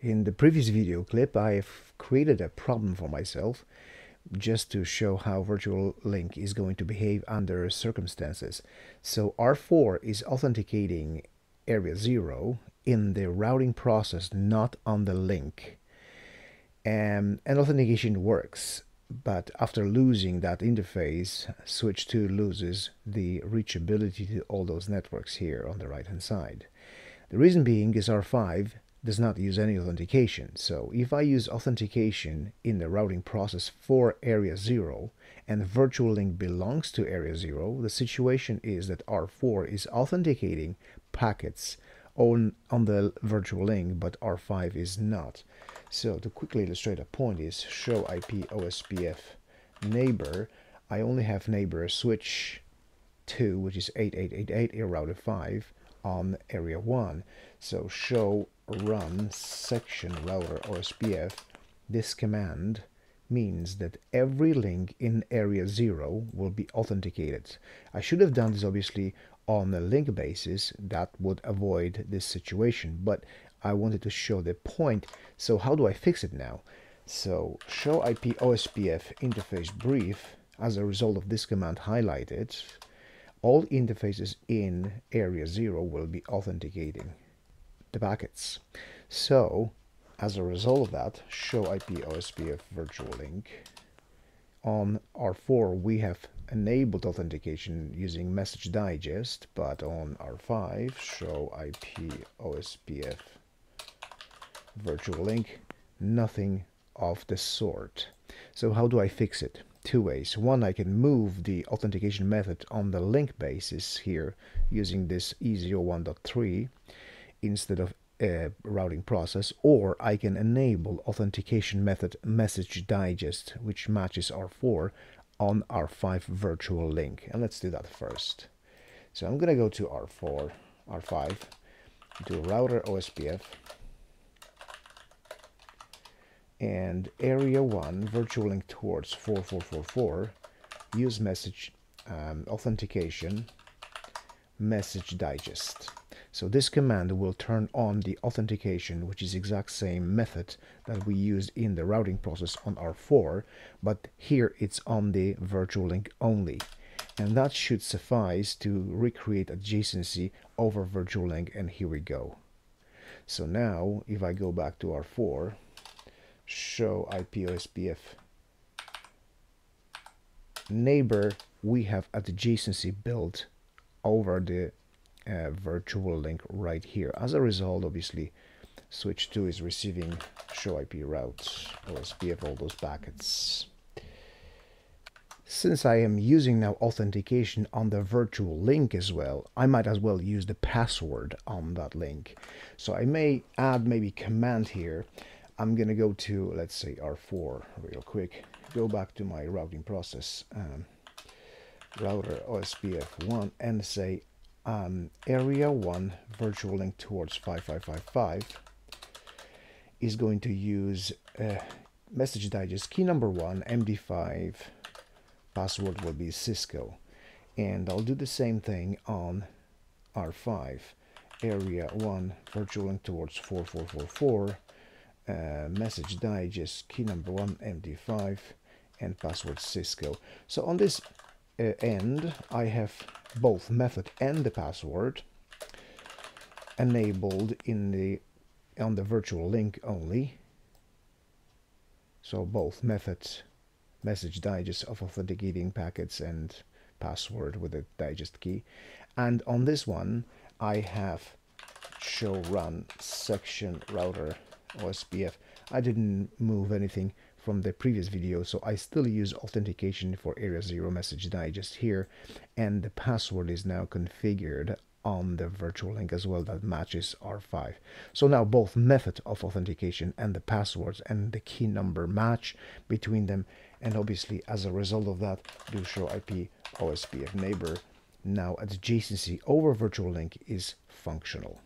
In the previous video clip, I've created a problem for myself just to show how virtual link is going to behave under circumstances. So R4 is authenticating area 0 in the routing process, not on the link. Um, and authentication works, but after losing that interface, switch 2 loses the reachability to all those networks here on the right hand side. The reason being is R5 does not use any authentication. So if I use authentication in the routing process for area 0 and virtual link belongs to area 0, the situation is that R4 is authenticating packets on, on the virtual link, but R5 is not. So to quickly illustrate a point is show IP OSPF neighbor. I only have neighbor switch 2, which is 8888 in router 5 on area 1. So show run section router OSPF, this command means that every link in area 0 will be authenticated. I should have done this obviously on a link basis that would avoid this situation but I wanted to show the point so how do I fix it now so show IP OSPF interface brief as a result of this command highlighted all interfaces in area 0 will be authenticating the packets. So, as a result of that, show IP OSPF virtual link. On R4, we have enabled authentication using message digest, but on R5, show IP OSPF virtual link, nothing of the sort. So how do I fix it? Two ways. One, I can move the authentication method on the link basis here using this E01.3 instead of a routing process or I can enable authentication method message digest which matches R4 on R5 virtual link and let's do that first so I'm gonna go to R4 R5 do router OSPF and area 1 virtual link towards 4444 use message um, authentication message digest so this command will turn on the authentication, which is exact same method that we used in the routing process on R4, but here it's on the virtual link only. And that should suffice to recreate adjacency over virtual link, and here we go. So now, if I go back to R4, show IPOSPF neighbor, we have adjacency built over the uh, virtual link right here. As a result, obviously, switch 2 is receiving show IP routes, OSPF, all those packets. Since I am using now authentication on the virtual link as well, I might as well use the password on that link. So I may add maybe command here. I'm going to go to, let's say, R4 real quick. Go back to my routing process, um, router OSPF1, and say um, area 1 virtual link towards 5555 is going to use uh, message digest key number 1 MD5 password will be Cisco and I'll do the same thing on R5 area 1 virtual link towards 4444 uh, message digest key number 1 MD5 and password Cisco. So on this uh, end I have both method and the password enabled in the on the virtual link only. So both methods message digest of authenticating packets and password with a digest key. And on this one I have show run section router OSPF I didn't move anything from the previous video so I still use authentication for area 0 message digest here and the password is now configured on the virtual link as well that matches R5 so now both method of authentication and the passwords and the key number match between them and obviously as a result of that do show IP OSPF neighbor now adjacency over virtual link is functional